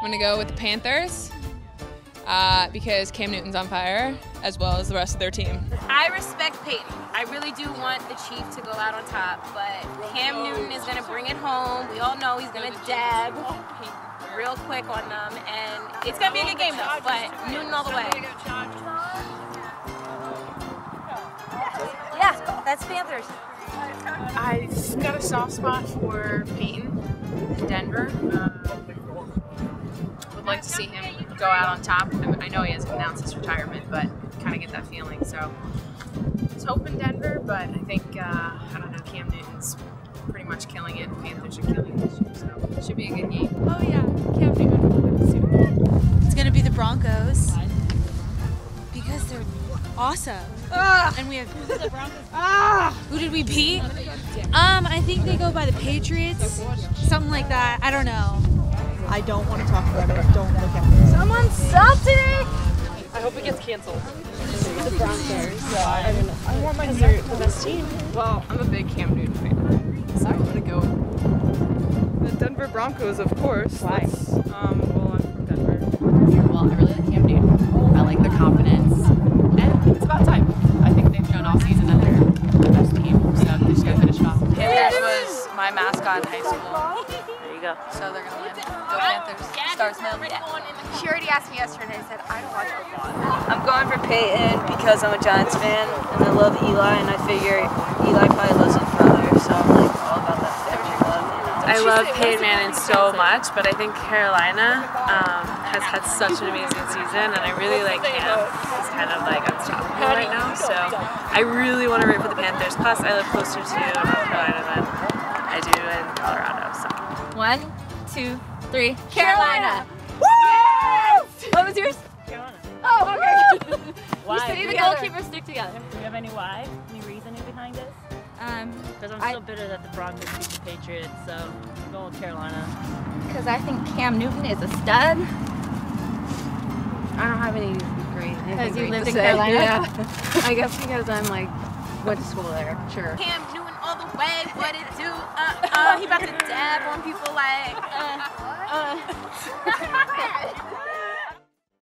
I'm gonna go with the Panthers uh, because Cam Newton's on fire, as well as the rest of their team. I respect Peyton. I really do want the Chief to go out on top, but Cam Newton is gonna bring it home. We all know he's gonna dab real quick on them, and it's gonna be a good game though. But Newton all the way. Yeah, that's Panthers. I've got a soft spot for Peyton in Denver. Uh, would like to see him go out on top. I, mean, I know he hasn't announced his retirement, but kind of get that feeling. So it's hoping Denver, but I think uh, I don't know. Cam Newton's pretty much killing it. Panthers are killing it this year, so it should be a good game. Oh yeah, Cam Newton. Super. It's gonna be the Broncos because they're awesome. And we have who did we beat? Um, I think they go by the Patriots, something like that. I don't know. I don't want to talk about it. Don't look at me. Someone salty. I hope it gets canceled. The Broncos. I mean, I want my they're the best team. Well, I'm a big Cam Newton fan, so I'm gonna go the Denver Broncos, of course. Why? That's, Um, well, I'm from Denver. Well, I really like Cam Newton. I like their confidence. And it's about time. I think they've shown all season that they're the best team. So they just gotta finish it off. Panthers was my mascot in high school, There you go. so they're gonna win. Go Panthers. Starr's Mill. Yeah. She already asked me yesterday. I said I don't watch football. I'm going for Peyton because I'm a Giants fan and I love Eli and I figure Eli probably loves his brother, so I'm like all about that family love. I love Peyton Manning so much, but I think Carolina um, has had such an amazing season, and I really like him. He's kind of like unstoppable right now, so I really want to root for the Panthers. Plus, I live closer to North Carolina than I do in Colorado, so. One, two, three. Carolina. What was yours? Oh, okay. Why? See the goalkeepers stick together. Do you have any why? Any reasoning behind this? Um, Because I'm I- still bitter that the Broncos beat the Patriots, so I'm going with Carolina. Because I think Cam Newton is a stud. I don't have any great. Because you anything lived in say. Carolina? Yeah. I guess because I'm like went to school there. Sure. Cam Newton all the way. What it do? Uh, uh. He about to dab on people like. Uh.